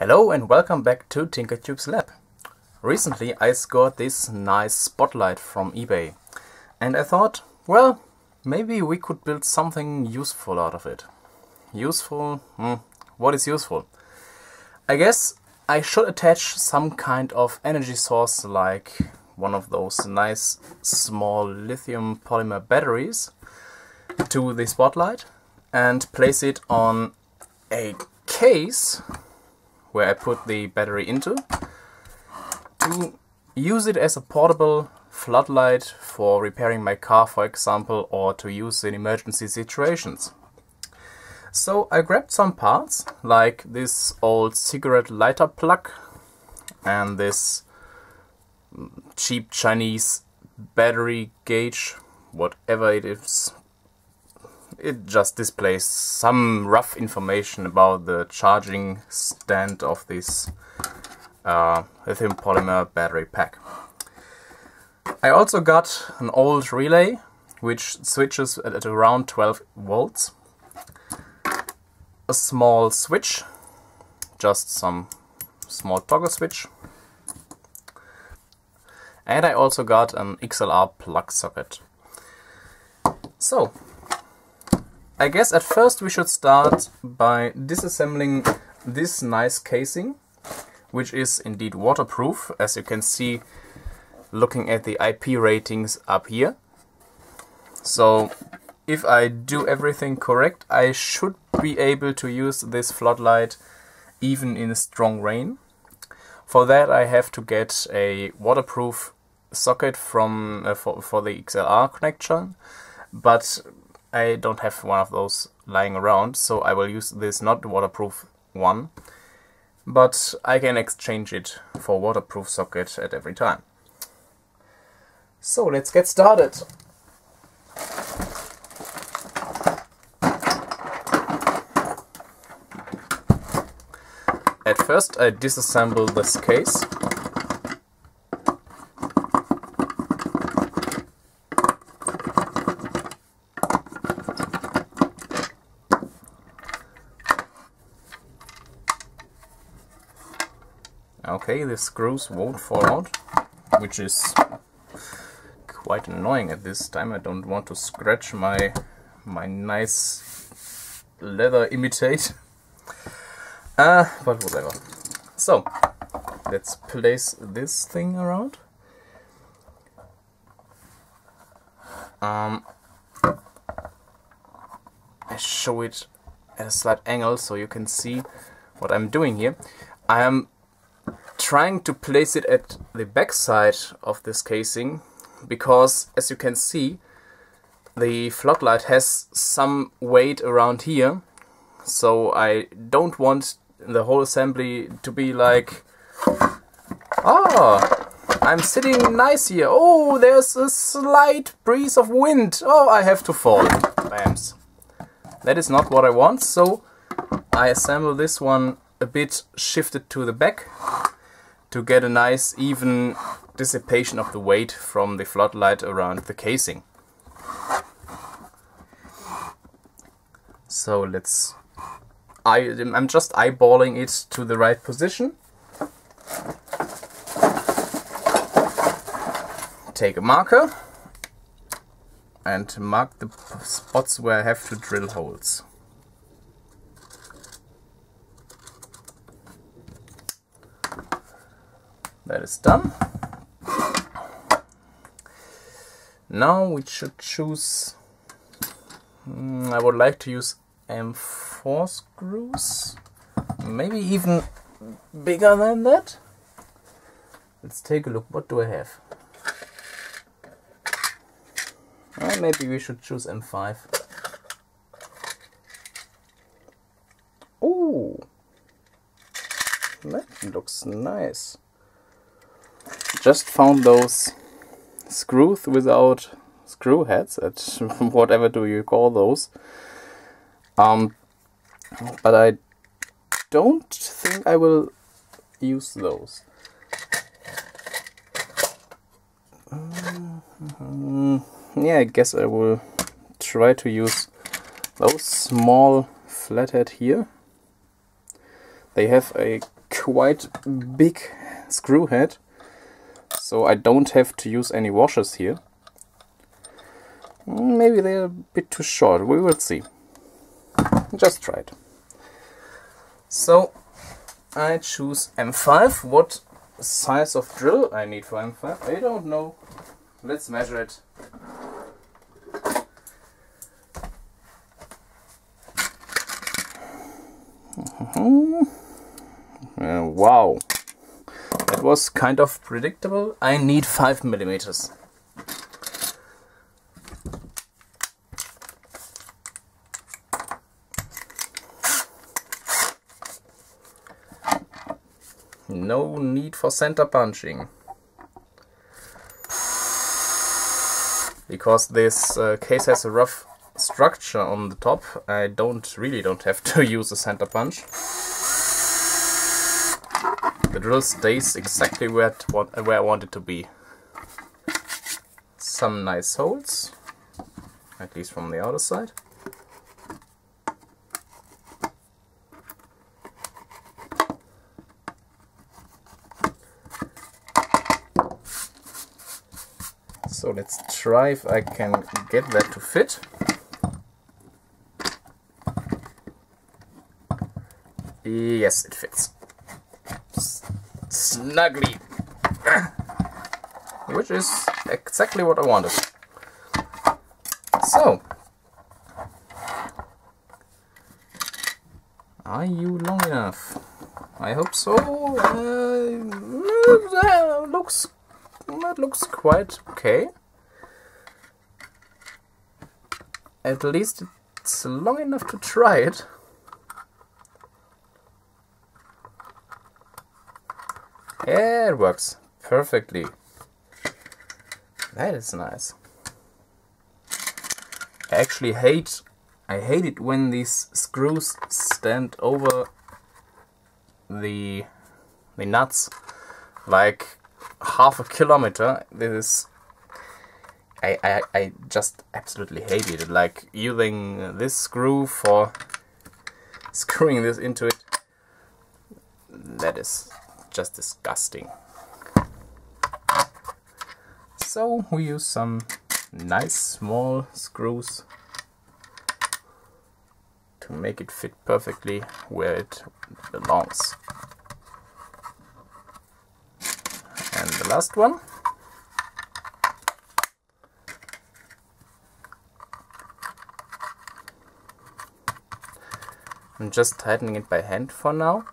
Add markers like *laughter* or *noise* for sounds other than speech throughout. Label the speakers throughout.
Speaker 1: Hello and welcome back to TinkerTubes lab. Recently I scored this nice spotlight from eBay and I thought, well, maybe we could build something useful out of it. Useful? Hmm. What is useful? I guess I should attach some kind of energy source like one of those nice small lithium polymer batteries to the spotlight and place it on a case where I put the battery into to use it as a portable floodlight for repairing my car for example or to use in emergency situations. So I grabbed some parts like this old cigarette lighter plug and this cheap Chinese battery gauge whatever it is it just displays some rough information about the charging stand of this uh, lithium polymer battery pack. I also got an old relay which switches at around 12 volts. A small switch, just some small toggle switch. And I also got an XLR plug socket. So, I guess at first we should start by disassembling this nice casing, which is indeed waterproof, as you can see looking at the IP ratings up here. So if I do everything correct, I should be able to use this floodlight even in strong rain. For that I have to get a waterproof socket from uh, for, for the XLR connection, but I don't have one of those lying around, so I will use this not waterproof one, but I can exchange it for waterproof socket at every time. So let's get started. At first I disassemble this case Okay, the screws won't fall out, which is quite annoying at this time. I don't want to scratch my my nice leather imitate. *laughs* Uh, but whatever. So, let's place this thing around. Um, I show it at a slight angle so you can see what I'm doing here. I am trying to place it at the back side of this casing because as you can see the floodlight has some weight around here. So I don't want the whole assembly to be like ah I'm sitting nice here. Oh there's a slight breeze of wind. Oh I have to fall. Bams. That is not what I want so I assemble this one a bit shifted to the back to get a nice even dissipation of the weight from the floodlight around the casing. So let's... I, I'm just eyeballing it to the right position. Take a marker and mark the spots where I have to drill holes. That is done. Now we should choose mm, I would like to use M4 screws. Maybe even bigger than that. Let's take a look. What do I have? Well, maybe we should choose M5 Oh, that looks nice just found those screws without screw heads at *laughs* whatever do you call those. Um, but I don't think I will use those. Um, yeah I guess I will try to use those small flathead here. They have a quite big screw head, so I don't have to use any washers here. Maybe they're a bit too short, we will see. Just try it. So I choose M5. What size of drill I need for M5? I don't know. Let's measure it. *laughs* Uh, wow, was kind of predictable. I need 5 millimeters. No need for center punching. Because this uh, case has a rough structure on the top, I don't really don't have to *laughs* use a center punch. Drill stays exactly where, it, where I want it to be. Some nice holes, at least from the outer side. So let's try if I can get that to fit. Yes, it fits. Snugly. *clears throat* Which is exactly what I wanted. So. Are you long enough? I hope so. Uh, looks that looks quite okay. At least it's long enough to try it. Yeah, it works perfectly. That is nice. I actually hate I hate it when these screws stand over the the nuts like half a kilometer. This is I, I, I just absolutely hate it. Like using this screw for *laughs* screwing this into it. That is just disgusting. So we use some nice small screws to make it fit perfectly where it belongs. And the last one. I'm just tightening it by hand for now.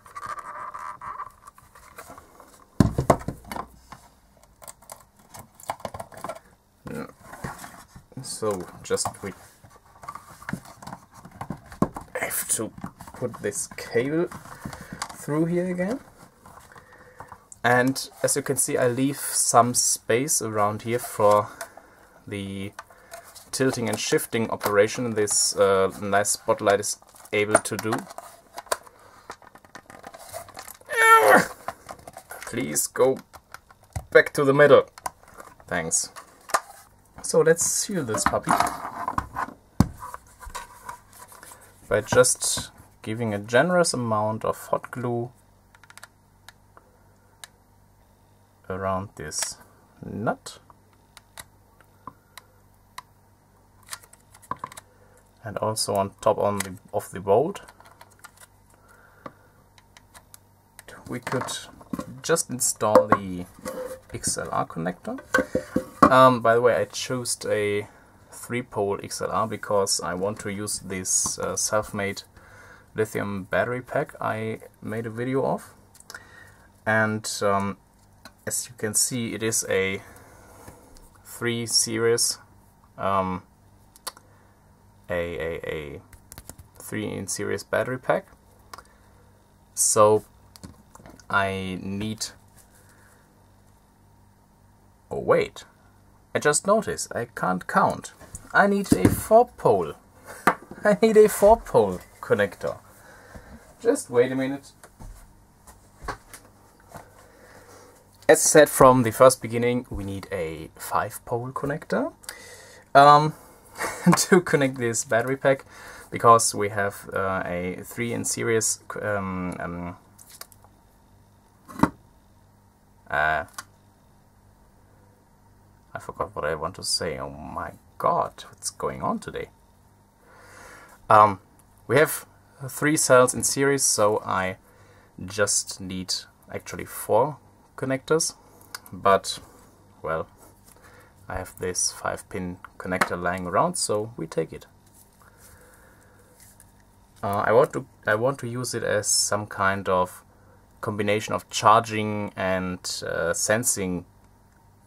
Speaker 1: So just we have to put this cable through here again and as you can see I leave some space around here for the tilting and shifting operation this uh, nice spotlight is able to do. Please go back to the middle. Thanks. So let's seal this puppy. By just giving a generous amount of hot glue around this nut. And also on top on the of the bolt we could just install the XLR connector um, by the way, I chose a three-pole XLR because I want to use this uh, self-made lithium battery pack I made a video of. And um, as you can see, it is a 3 series, um, a, a, a 3 in series battery pack. So I need Oh wait, I just noticed I can't count. I need a 4-pole. *laughs* I need a 4-pole connector. Just wait a minute. As said from the first beginning, we need a 5-pole connector um, *laughs* to connect this battery pack because we have uh, a 3 in series um, um, Uh, I forgot what I want to say. Oh my god, what's going on today? Um, we have three cells in series, so I just need actually four connectors, but well, I have this 5 pin connector lying around, so we take it. Uh, I want to I want to use it as some kind of combination of charging and uh, sensing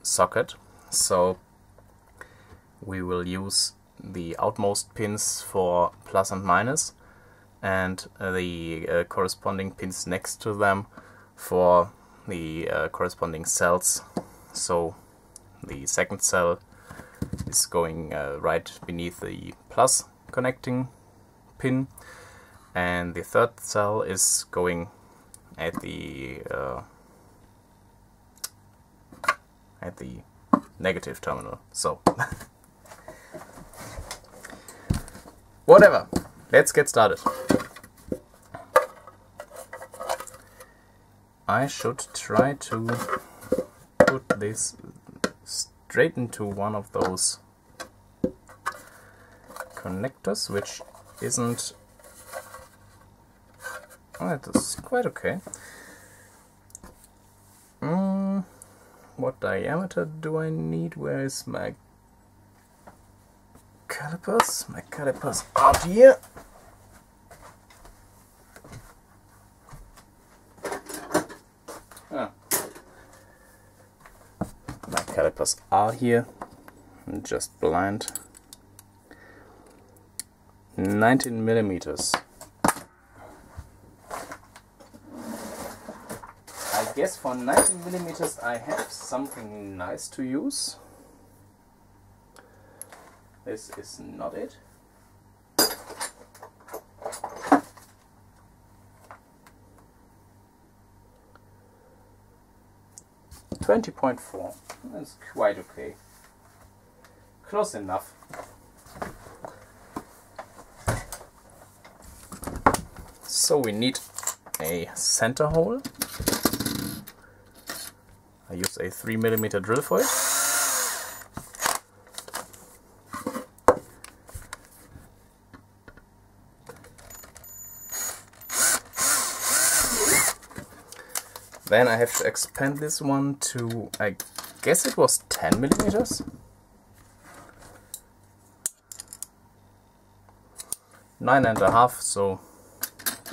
Speaker 1: socket. So we will use the outmost pins for plus and minus and uh, the uh, corresponding pins next to them for the uh, corresponding cells. So the second cell is going uh, right beneath the plus connecting pin and the third cell is going at the uh, at the negative terminal. So *laughs* whatever. Let's get started. I should try to put this straight into one of those connectors which isn't Oh, that is quite okay. What diameter do I need? Where is my calipers? My calipers are here. Ah. My calipers are here. I'm just blind. 19 millimeters. guess for 19 millimeters I have something nice to use. This is not it. Twenty point four. That's quite okay. Close enough. So we need a center hole I use a 3 millimeter drill for it. Then I have to expand this one to, I guess it was 10 millimeters. Nine and a half, so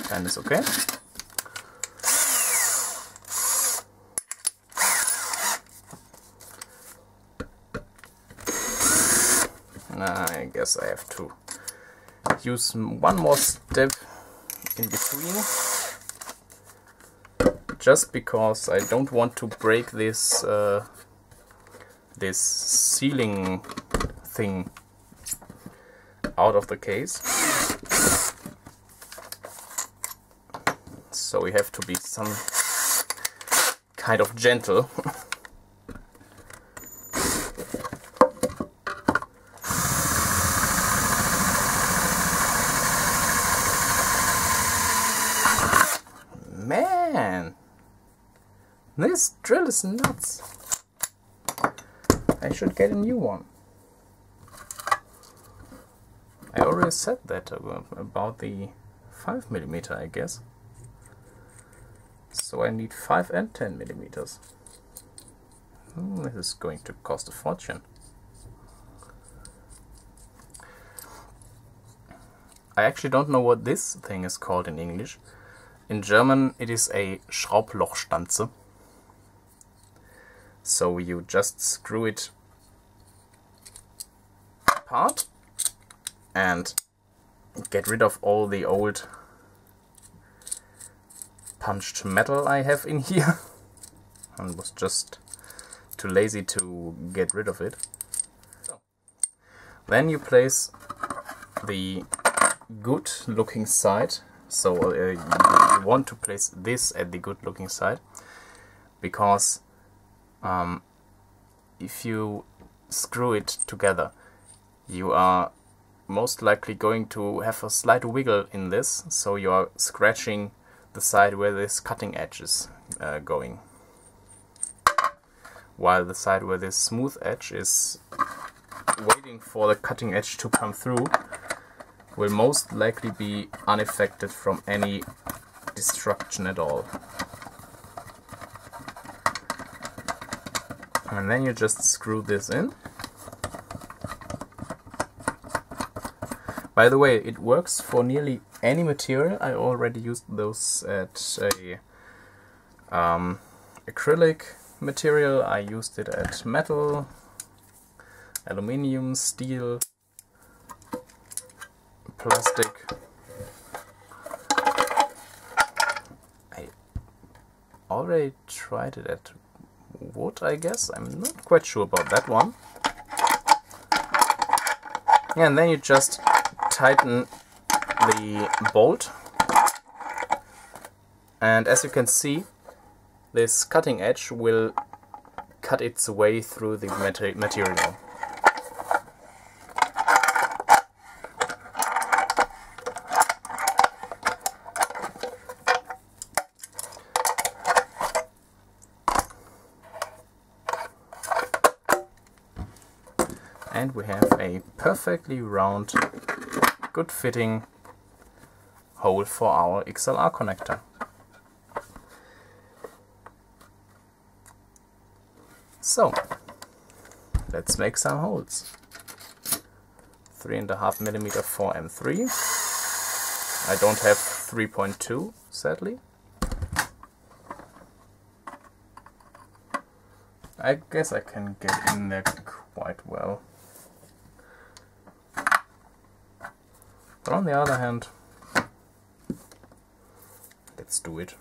Speaker 1: 10 is okay. I have to use one more step in between. Just because I don't want to break this uh, this sealing thing out of the case. So we have to be some kind of gentle *laughs* This drill is nuts. I should get a new one. I already said that about the 5 millimeter, I guess. So I need 5 and 10 millimeters. Hmm, this is going to cost a fortune. I actually don't know what this thing is called in English. In German it is a Schraublochstanze. So you just screw it apart and get rid of all the old punched metal I have in *laughs* here and was just too lazy to get rid of it. Then you place the good looking side so uh, you want to place this at the good looking side because um, if you screw it together you are most likely going to have a slight wiggle in this so you are scratching the side where this cutting edge is uh, going. while the side where this smooth edge is waiting for the cutting edge to come through will most likely be unaffected from any destruction at all. And then you just screw this in. By the way, it works for nearly any material. I already used those at a um, acrylic material. I used it at metal, aluminium, steel, plastic. I already tried it at wood, I guess. I'm not quite sure about that one. And then you just tighten the bolt. And as you can see, this cutting edge will cut its way through the material. And we have a perfectly round, good fitting hole for our XLR connector. So, let's make some holes. Three and a half millimeter for M3. I don't have 3.2, sadly. I guess I can get in there quite well. On the other hand, let's do it.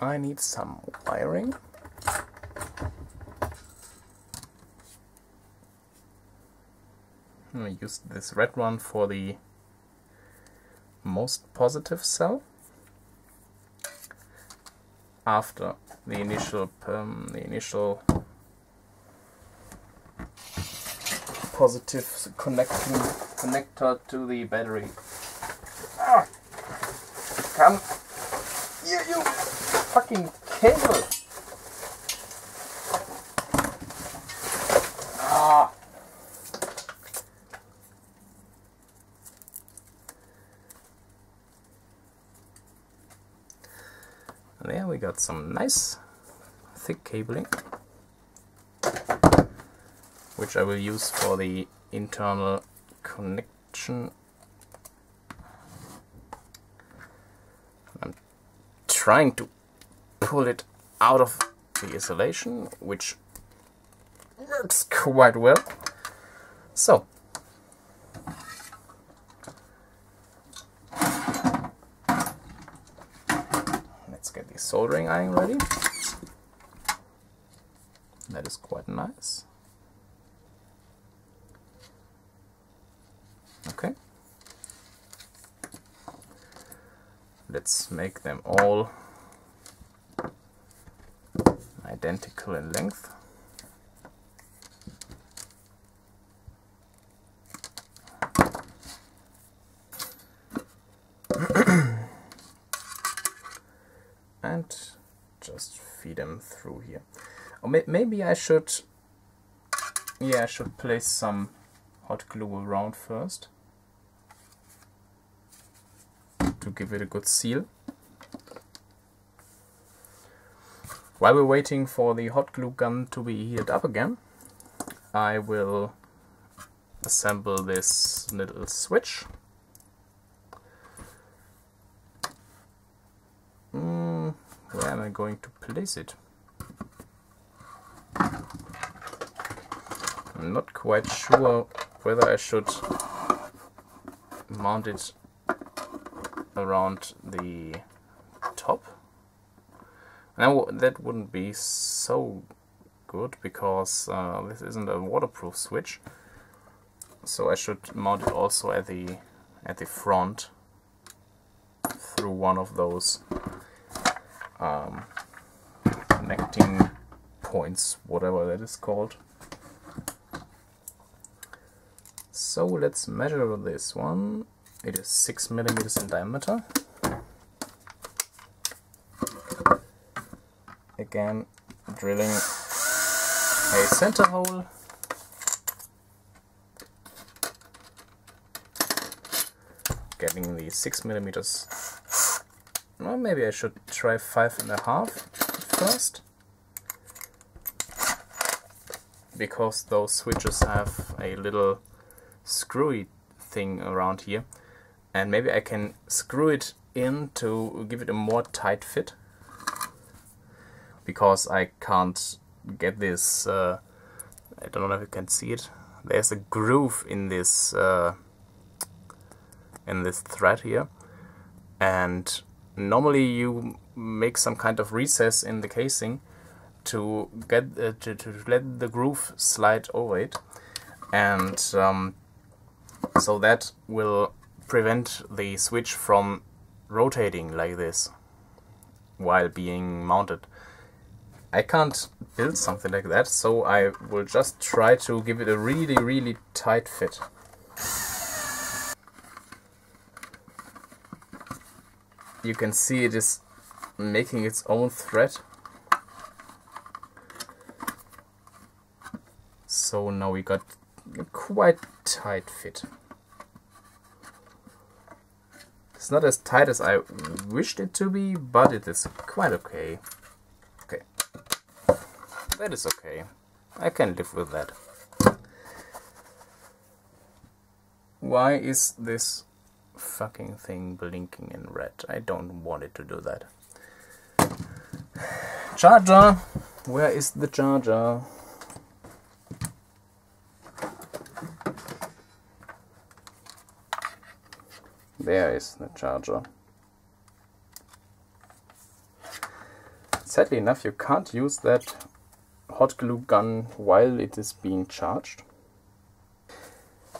Speaker 1: I need some wiring. I use this red one for the most positive cell. After the initial um, the initial positive connecting connector to the battery. Ah, come here, you fucking cable! Ah. There we got some nice thick cabling which I will use for the internal connection. I'm trying to pull it out of the isolation, which works quite well. So, let's get the soldering iron ready. That is quite nice. Okay. Let's make them all identical in length. *clears throat* and just feed them through here. Or may maybe I should, yeah, I should place some hot glue around first to give it a good seal. While we're waiting for the hot glue gun to be heated up again, I will assemble this little switch. Mm, where am I going to place it? I'm not quite sure whether I should mount it around the top. Now that wouldn't be so good because uh, this isn't a waterproof switch. So I should mount it also at the at the front through one of those um, connecting points, whatever that is called. So let's measure this one. It is 6 millimeters in diameter. Again, drilling a center hole. Getting the six millimeters. Well maybe I should try five and a half first. Because those switches have a little screwy thing around here. And maybe I can screw it in to give it a more tight fit because I can't get this uh, I don't know if you can see it. There's a groove in this uh, in this thread here. And normally you make some kind of recess in the casing to get uh, to, to let the groove slide over it. And um, so that will prevent the switch from rotating like this while being mounted. I can't build something like that, so I will just try to give it a really, really tight fit. You can see it is making its own thread. So now we got a quite tight fit. It's not as tight as I wished it to be, but it is quite okay. That is okay. I can live with that. Why is this fucking thing blinking in red? I don't want it to do that. Charger! Where is the charger? There is the charger. Sadly enough, you can't use that hot glue gun while it is being charged.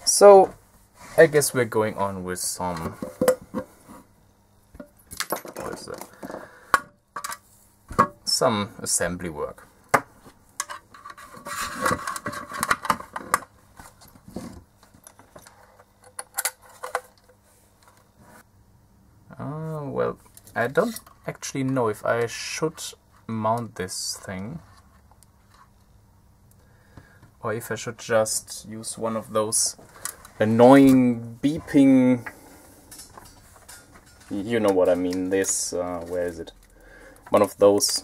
Speaker 1: So, I guess we're going on with some... Some assembly work. Uh, well, I don't actually know if I should mount this thing or if I should just use one of those annoying beeping you know what I mean this uh, where is it one of those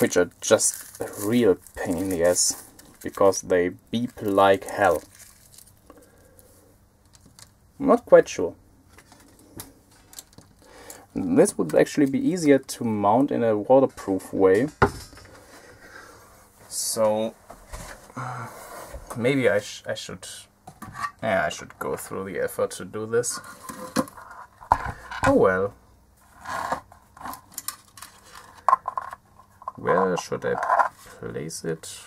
Speaker 1: which are just a real pain in the ass because they beep like hell I'm not quite sure. This would actually be easier to mount in a waterproof way. So *sighs* maybe I, sh I should yeah, I should go through the effort to do this. Oh well. Where should I place it?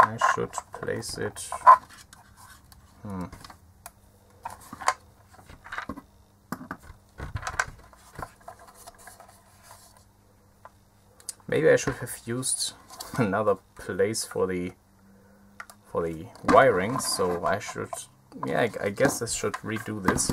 Speaker 1: I should place it. Hmm. Maybe I should have used *laughs* another place for the for the wiring, so I should yeah I, I guess I should redo this.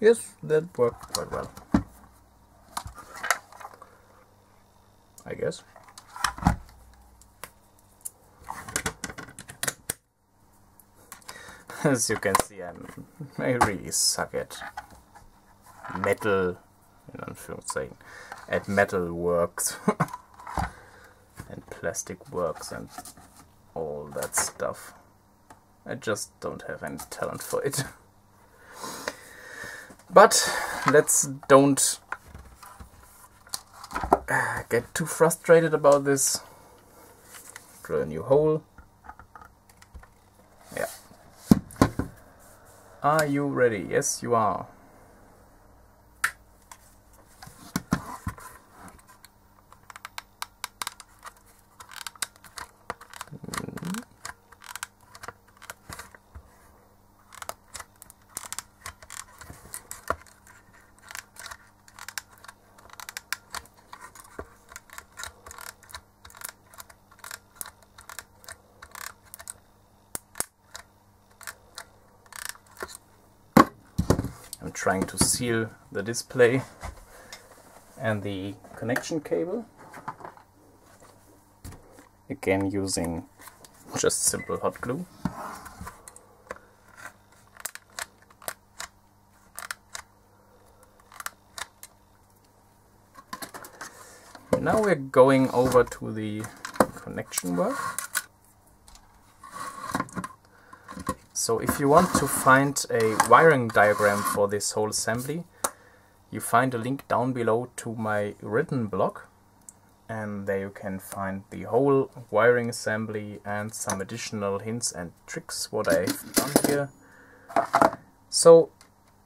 Speaker 1: Yes, that worked quite well. I guess. *laughs* as you can see, I'm, I really suck at metal, in Anführungszeichen, at metal works *laughs* and plastic works and all that stuff. I just don't have any talent for it. *laughs* But let's don't uh, get too frustrated about this. Drill a new hole. Yeah. Are you ready? Yes, you are. I'm trying to seal the display and the connection cable. Again using just simple hot glue. Now we're going over to the connection work So if you want to find a wiring diagram for this whole assembly, you find a link down below to my written blog and there you can find the whole wiring assembly and some additional hints and tricks what I've done here. So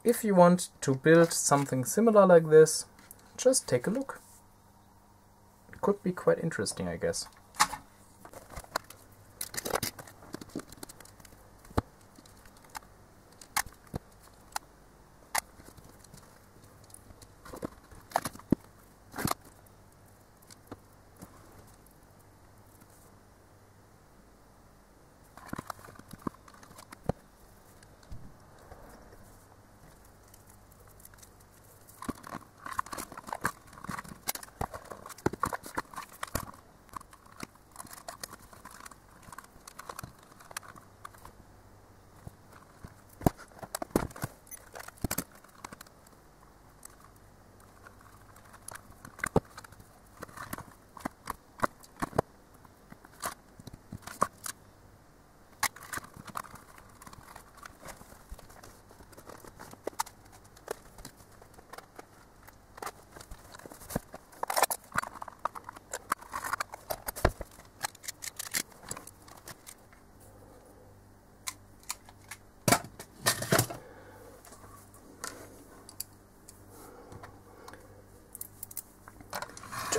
Speaker 1: if you want to build something similar like this, just take a look. Could be quite interesting I guess.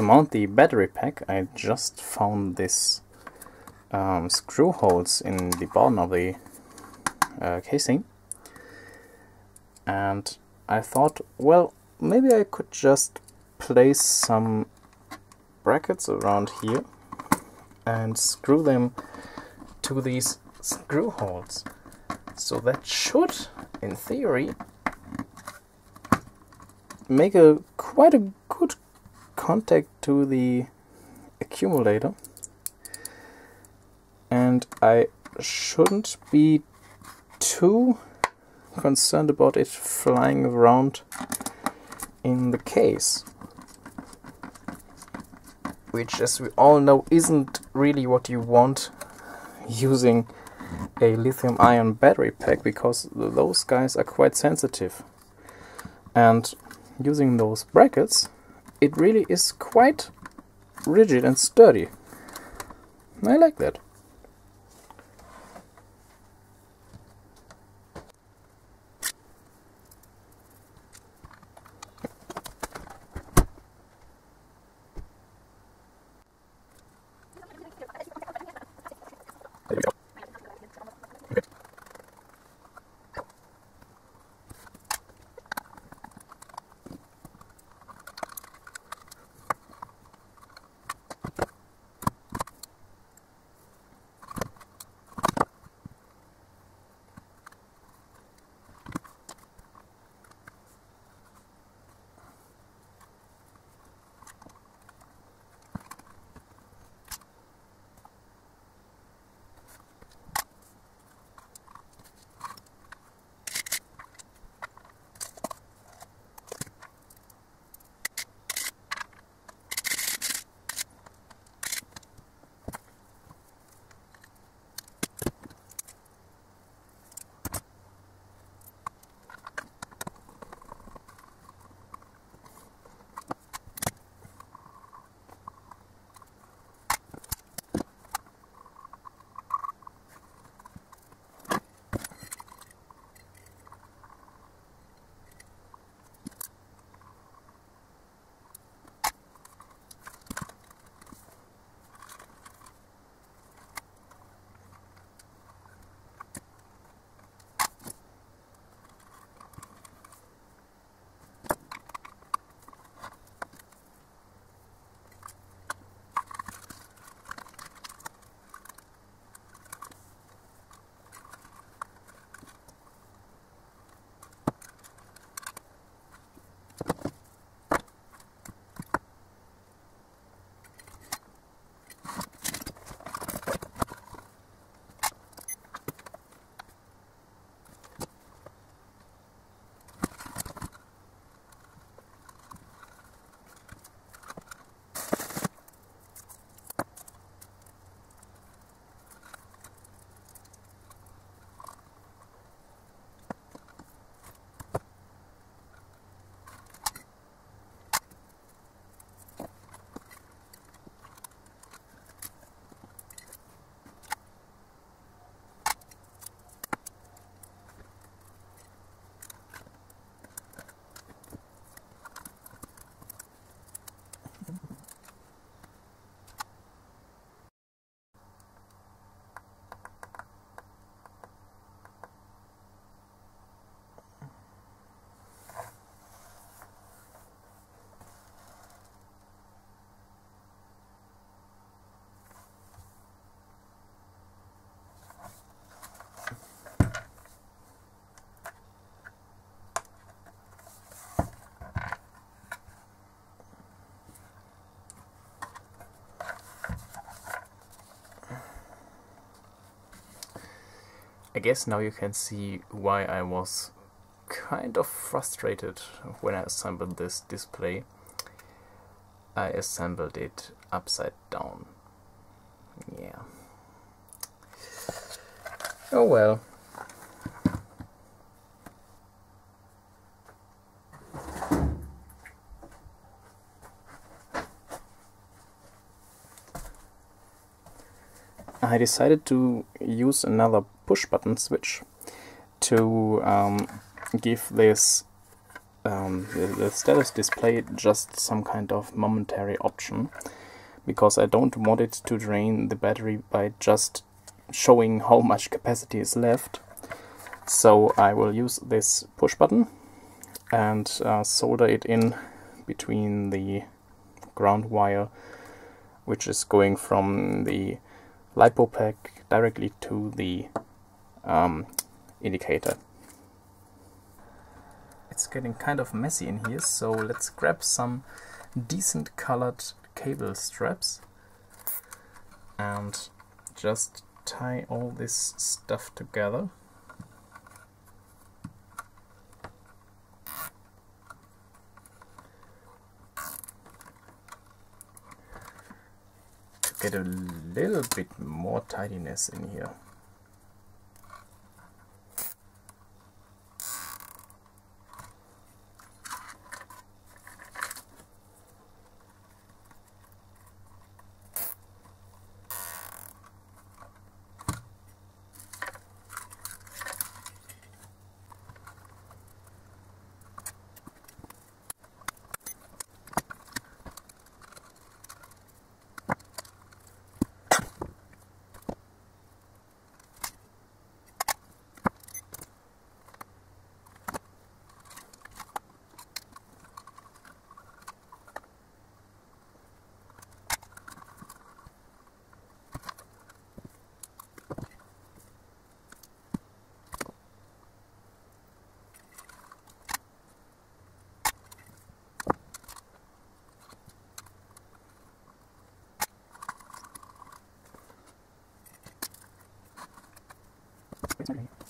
Speaker 1: Mount the battery pack I just found this um, screw holes in the bottom of the uh, casing. And I thought well maybe I could just place some brackets around here and screw them to these screw holes. So that should in theory make a quite a good contact to the accumulator and I shouldn't be too concerned about it flying around in the case which as we all know isn't really what you want using a lithium ion battery pack because those guys are quite sensitive. And using those brackets it really is quite rigid and sturdy. I like that. Guess now you can see why I was kind of frustrated when I assembled this display. I assembled it upside down. Yeah. Oh well. I decided to use another push button switch to um, give this um, the, the status display just some kind of momentary option because I don't want it to drain the battery by just showing how much capacity is left. So I will use this push button and uh, solder it in between the ground wire which is going from the LiPo pack directly to the um, indicator. It's getting kind of messy in here, so let's grab some decent colored cable straps and just tie all this stuff together. Get a little bit more tidiness in here. Okay.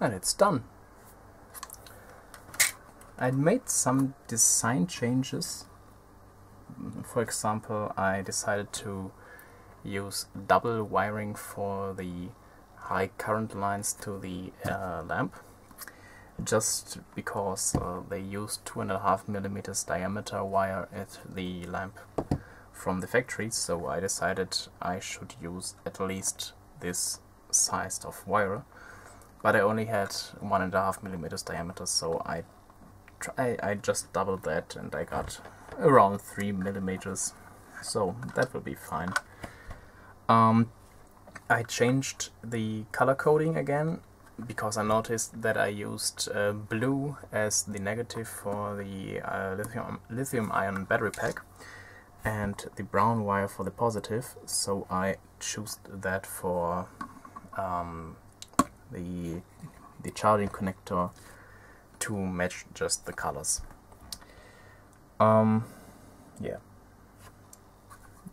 Speaker 1: And it's done. I made some design changes. For example, I decided to use double wiring for the high current lines to the uh, lamp just because uh, they used two and a half millimeters diameter wire at the lamp from the factory so I decided I should use at least this size of wire but I only had one and a half millimeters diameter so I try I just doubled that and I got around three millimeters. So that will be fine. Um, I changed the color coding again because I noticed that I used uh, blue as the negative for the uh, lithium, lithium ion battery pack and the brown wire for the positive. So I chose that for um, the, the charging connector to match just the colors. Um, yeah.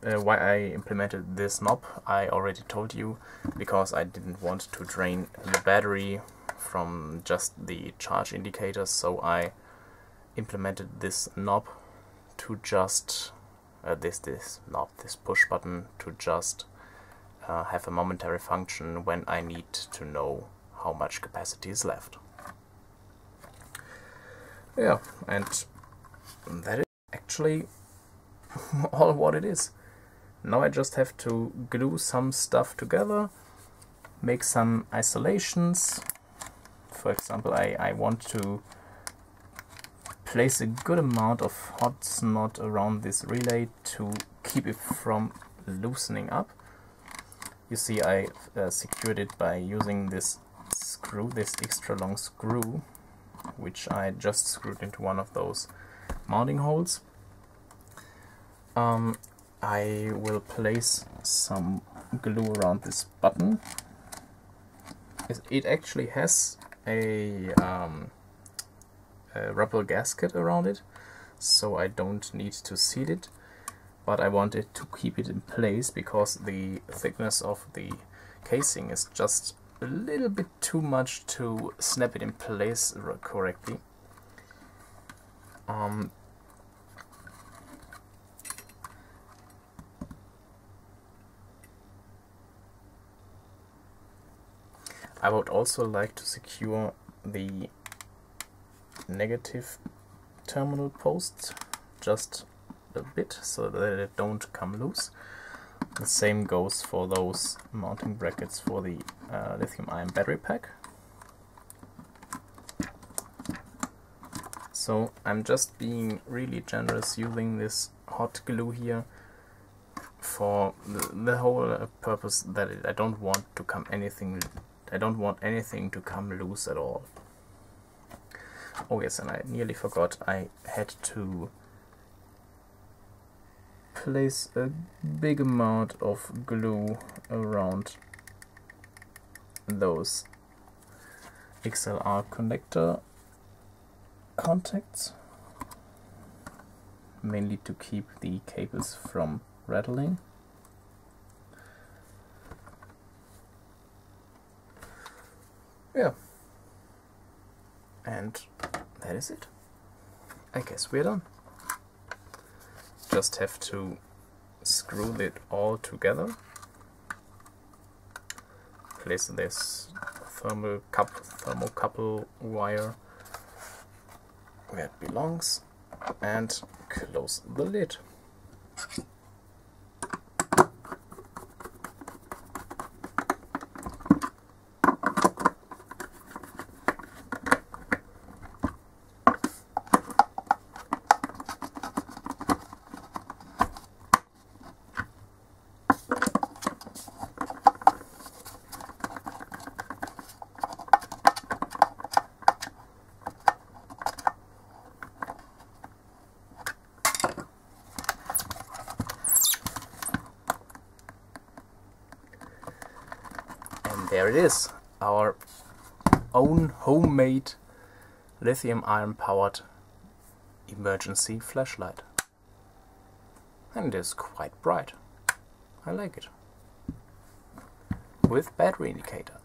Speaker 1: Uh, why I implemented this knob I already told you because I didn't want to drain the battery from just the charge indicator so I implemented this knob to just uh, this this knob this push button to just uh, have a momentary function when I need to know how much capacity is left. Yeah, and that is actually *laughs* all what it is. Now I just have to glue some stuff together, make some isolations. For example, I, I want to place a good amount of hot knot around this relay to keep it from loosening up. You see I uh, secured it by using this screw, this extra long screw which I just screwed into one of those mounting holes. Um, I will place some glue around this button. It actually has a, um, a rubber gasket around it, so I don't need to seal it, but I wanted to keep it in place because the thickness of the casing is just a little bit too much to snap it in place correctly. Um, I would also like to secure the negative terminal posts just a bit so that it don't come loose. The same goes for those mounting brackets for the uh, lithium ion battery pack. So I'm just being really generous using this hot glue here for the, the whole uh, purpose that it, I don't want to come anything I don't want anything to come loose at all. Oh yes, and I nearly forgot I had to place a big amount of glue around those XLR connector contacts mainly to keep the cables from rattling. Yeah. And that is it. I guess we're done just have to screw it all together. Place this thermal cup thermocouple wire where it belongs and close the lid there it is, our own homemade lithium ion powered emergency flashlight. And it is quite bright. I like it. With battery indicator.